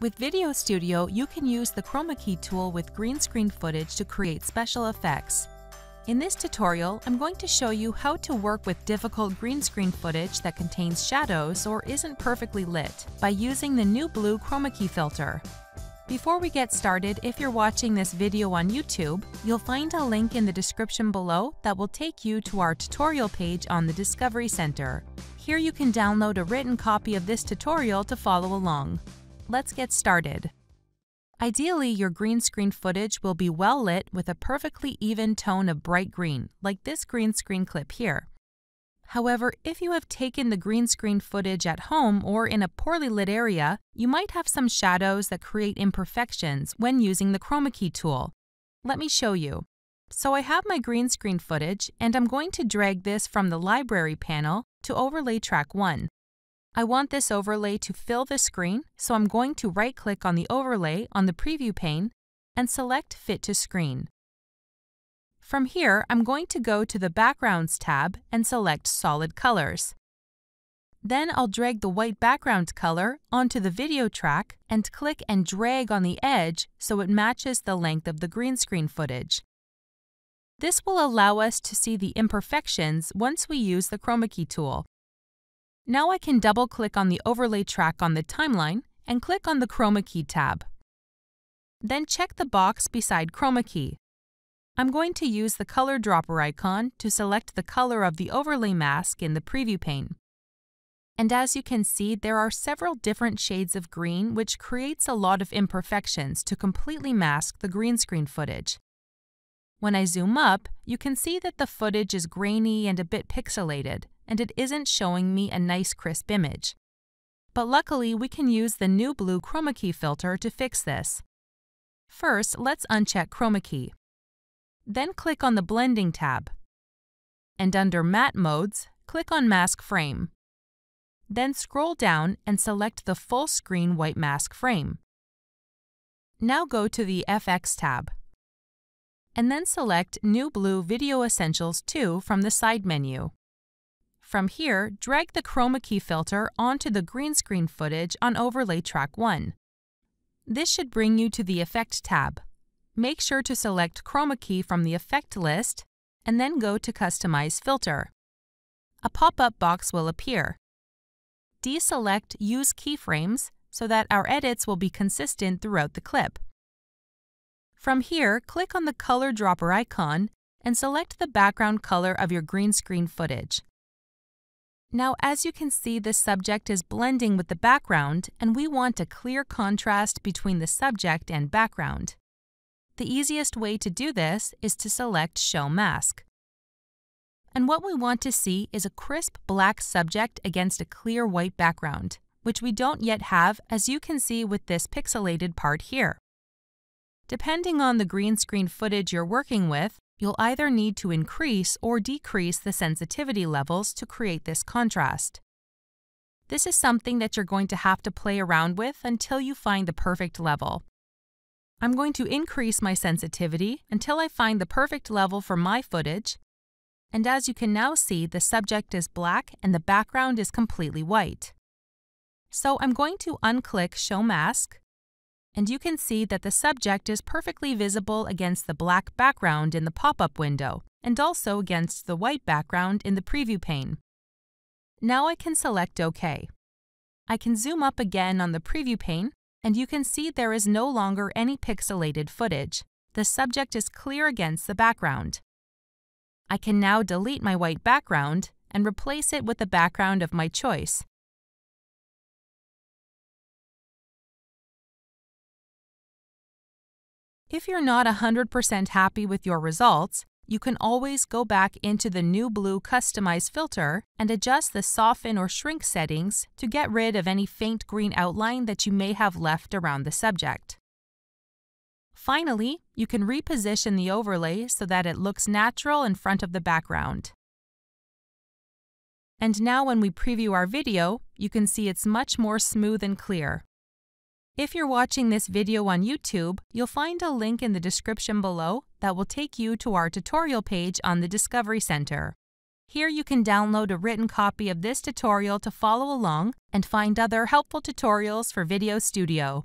With VideoStudio, you can use the Chroma Key tool with green screen footage to create special effects. In this tutorial, I'm going to show you how to work with difficult green screen footage that contains shadows or isn't perfectly lit by using the NewBlue Chroma Key filter. Before we get started, if you're watching this video on YouTube, you'll find a link in the description below that will take you to our tutorial page on the Discovery Center. Here you can download a written copy of this tutorial to follow along. Let's get started. Ideally, your green screen footage will be well lit with a perfectly even tone of bright green, like this green screen clip here. However, if you have taken the green screen footage at home or in a poorly lit area, you might have some shadows that create imperfections when using the Chroma Key tool. Let me show you. So I have my green screen footage and I'm going to drag this from the library panel to overlay track 1. I want this overlay to fill the screen, so I'm going to right-click on the overlay on the preview pane and select Fit to Screen. From here, I'm going to go to the Backgrounds tab and select Solid Colors. Then I'll drag the white background color onto the video track and click and drag on the edge so it matches the length of the green screen footage. This will allow us to see the imperfections once we use the Chroma Key tool. Now I can double-click on the overlay track on the timeline and click on the Chroma Key tab. Then check the box beside Chroma Key. I'm going to use the color dropper icon to select the color of the overlay mask in the preview pane. And as you can see, there are several different shades of green which creates a lot of imperfections to completely mask the green screen footage. When I zoom up, you can see that the footage is grainy and a bit pixelated, and it isn't showing me a nice crisp image. But luckily, we can use the NewBlue Chroma Key filter to fix this. First, let's uncheck Chroma Key. Then click on the Blending tab. And under Matte Modes, click on Mask Frame. Then scroll down and select the full screen white mask frame. Now go to the FX tab. And then select NewBlue Video Essentials 2 from the side menu. From here, drag the Chroma Key filter onto the green screen footage on Overlay Track 1. This should bring you to the Effect tab make sure to select Chroma Key from the Effect list and then go to Customize Filter. A pop-up box will appear. Deselect Use Keyframes so that our edits will be consistent throughout the clip. From here, click on the color dropper icon and select the background color of your green screen footage. Now, as you can see, the subject is blending with the background, and we want a clear contrast between the subject and background. The easiest way to do this is to select Show Mask. And what we want to see is a crisp black subject against a clear white background, which we don't yet have as you can see with this pixelated part here. Depending on the green screen footage you're working with, you'll either need to increase or decrease the sensitivity levels to create this contrast. This is something that you're going to have to play around with until you find the perfect level. I'm going to increase my sensitivity until I find the perfect level for my footage. And as you can now see, the subject is black and the background is completely white. So I'm going to unclick Show Mask, and you can see that the subject is perfectly visible against the black background in the pop-up window, and also against the white background in the preview pane. Now I can select OK. I can zoom up again on the preview pane and you can see there is no longer any pixelated footage. The subject is clear against the background. I can now delete my white background and replace it with the background of my choice. If you're not 100% happy with your results, you can always go back into the NewBlue Customize filter and adjust the soften or shrink settings to get rid of any faint green outline that you may have left around the subject. Finally, you can reposition the overlay so that it looks natural in front of the background. And now when we preview our video, you can see it's much more smooth and clear. If you're watching this video on YouTube, you'll find a link in the description below that will take you to our tutorial page on the Discovery Center. Here you can download a written copy of this tutorial to follow along and find other helpful tutorials for VideoStudio.